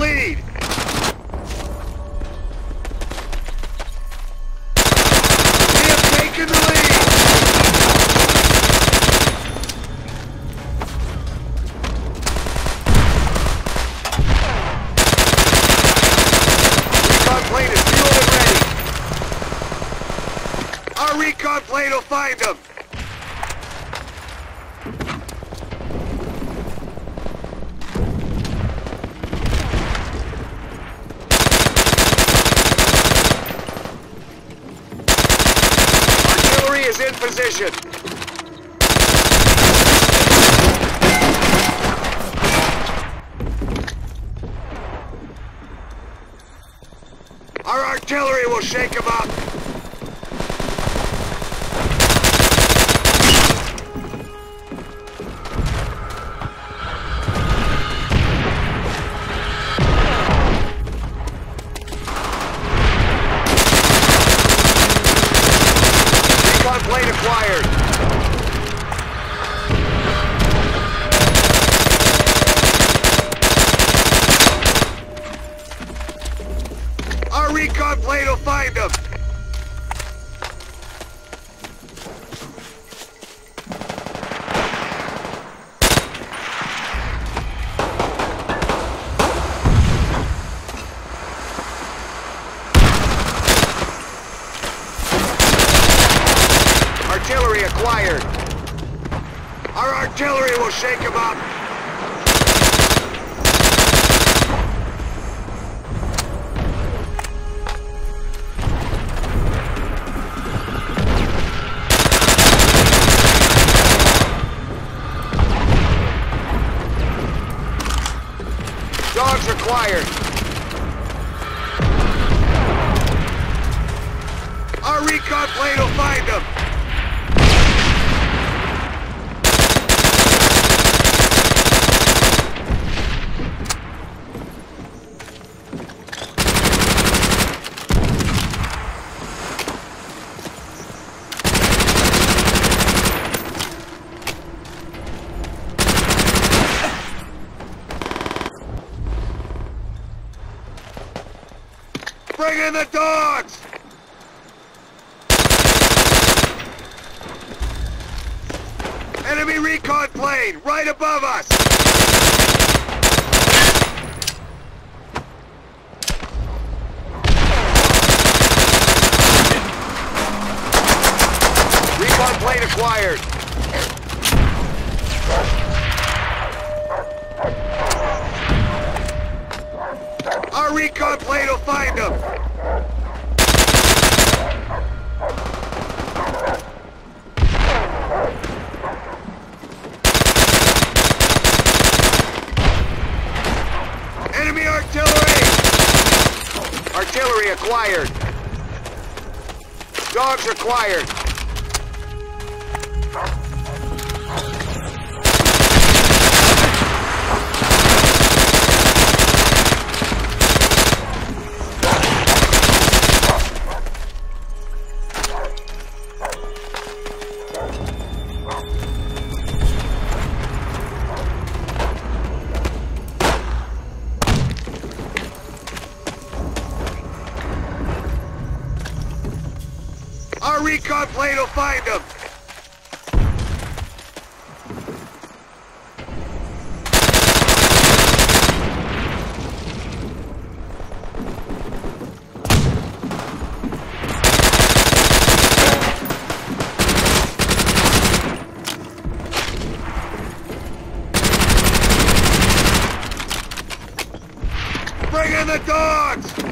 lead! We have taken the lead! Recon plane is fueled and ready. Our recon plane will find them. Artillery is in position. Our artillery will shake them up. Plane will find them. Artillery acquired. Our artillery will shake them up. Dogs required. Our recon plane will find them. Bring in the dogs! Enemy recon plane right above us! Recon plane acquired. Our recon plane will find them! Enemy artillery! Artillery acquired. Dogs required. Our recon plane will find them! Bring in the dogs!